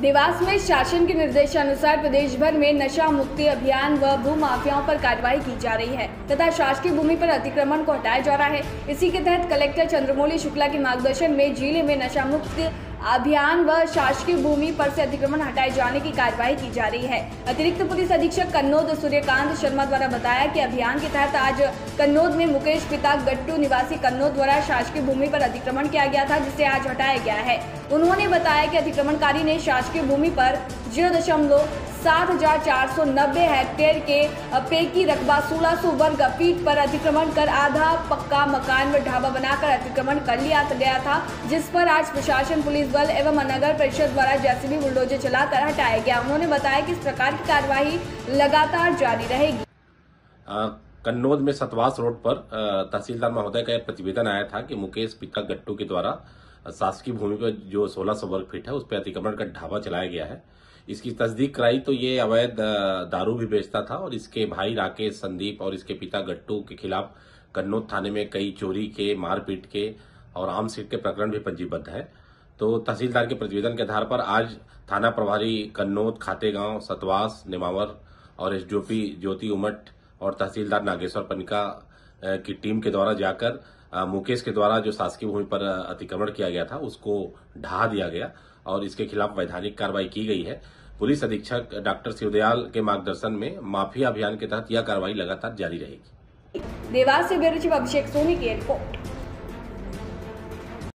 देवास में शासन के निर्देशानुसार प्रदेश भर में नशा मुक्ति अभियान व भू माफियाओं पर कार्रवाई की जा रही है तथा शासकीय भूमि पर अतिक्रमण को हटाया जा रहा है। इसी के तहत कलेक्टर चंद्रमौली शुक्ला के मार्गदर्शन में ज़िले में नशा मुक्ति अभियान व शासकीय भूमि पर से अतिक्रमण हटाए जाने की कार्यवाही की जा रही है। अतिरिक्त पुलिस अधीक्षक कन्नौद सूर्यकांत शर्मा द्वारा बताया कि अभियान के तहत आज कन्नौद में मुकेश पिता गट्टू निवासी कन्नौद द्वारा शासकीय भूमि पर अतिक्रमण किया गया था, जिसे आज हटाया गया है। उन्होंने बताया कि अतिक्रमणकारी ने शासकीय भूमि पर ज़ीरो दशमलव सात हज़ार चार सौ नब्बे हेक्टेयर के पैकी रकबा सोलह सौ वर्ग फीट पर अतिक्रमण कर आधा पक्का मकान व ढाबा बनाकर अतिक्रमण कर लिया गया था, जिस पर आज प्रशासन, पुलिस बल एवं नगर परिषद द्वारा जैसे बुलडोजर चलाकर हटाया गया, उन्होंने बताया कि इस प्रकार की कार्यवाही लगातार जारी रहेगी। कन्नौज में सतवास रोड पर तहसीलदार महोदय का एक प्रतिवेदन आया था कि मुकेश पिता गट्टू के द्वारा शासकीय भूमि पर जो 1600 वर्ग फीट है, उस पर अतिक्रमण का ढाबा चलाया गया है। इसकी तस्दीक कराई तो ये अवैध दारू भी बेचता था और इसके भाई राकेश संदीप और इसके पिता गट्टू के खिलाफ कन्नौज थाने में कई चोरी के, मारपीट के और आम सीट के प्रकरण भी पंजीबद्ध है। तो तहसीलदार के प्रतिवेदन के आधार पर आज थाना प्रभारी कन्नौज खातेगांव, सतवास, निमावर और एसडीओपी ज्योति उमट और तहसीलदार नागेश्वर पनिका की टीम के द्वारा जाकर मुकेश के द्वारा जो शासकीय भूमि पर अतिक्रमण किया गया था, उसको ढहा दिया गया और इसके खिलाफ वैधानिक कार्रवाई की गई है। पुलिस अधीक्षक डॉक्टर शिवदयाल के मार्गदर्शन में माफिया अभियान के तहत यह कार्रवाई लगातार जारी रहेगी। देवास से अभिषेक सोनी की रिपोर्ट।